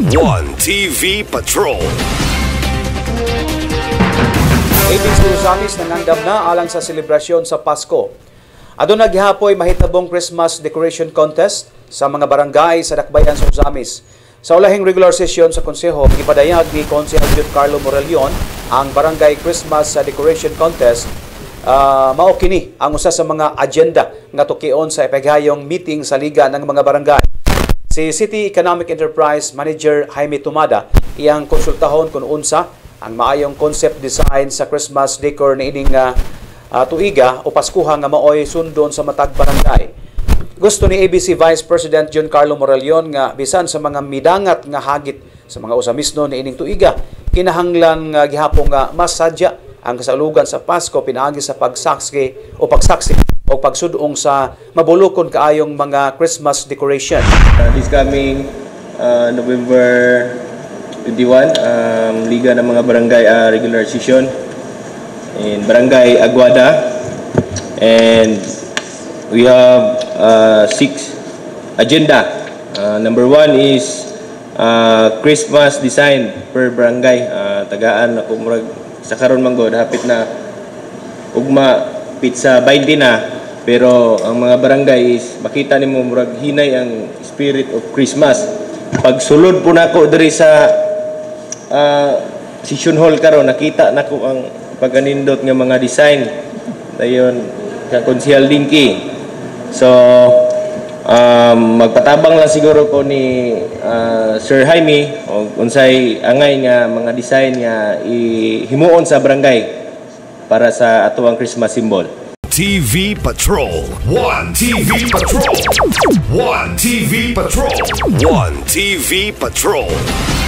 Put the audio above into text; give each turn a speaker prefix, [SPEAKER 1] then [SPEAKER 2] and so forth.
[SPEAKER 1] One TV Patrol.
[SPEAKER 2] ABC Rosalis nangandam na alang sa selebrasyon sa Pasko. Aduna gihapoy mahitabong Christmas decoration contest sa mga barangay sa Dakbayan sa Usamis. Sa ulahing regular session sa konseho, gipadayag ni Konsehal Jud Carlo Morelion ang barangay Christmas decoration contest uh, mao kini ang usa sa mga agenda nga tukion sa epagayong meeting sa liga ng mga barangay. Si City Economic Enterprise Manager Jaime Tumada iyang konsultahon kung unsa ang maayong concept design sa Christmas decor na ining uh, uh, tuiga o Paskuha nga maoy sundon sa matag barangay. Gusto ni ABC Vice President John Carlo Moralion nga bisan sa mga midangat nga hagit sa mga usamisno ni ining tuiga, kinahanglan nga gihapon nga mas sadya ang kasalugan sa Pasko pinaagi sa pagsaksi o pagsaksi o pagsudong sa mabulukon kaayong mga Christmas decoration.
[SPEAKER 3] Uh, this coming uh, November 21, um, Liga ng mga Barangay uh, regular session in Barangay Aguada. And we have uh, six agenda. Uh, number one is uh, Christmas design per barangay. Uh, tagaan ako murag sa karon man god hapit na ugma pizza 20 na pero ang mga barangay is makita nimo murag hinay ang spirit of Christmas. Pagsulod po nako diri sa uh, session hall karon nakita nako ang paganindot nga mga design. Dayon kang konsehal Dinky. So um, magpatabang lang siguro ko ni uh, Sir Jaime o unsay angay nga mga design nga ihimuon sa barangay para sa atuang Christmas symbol
[SPEAKER 1] TV Patrol. One TV Patrol. One TV Patrol. One TV Patrol.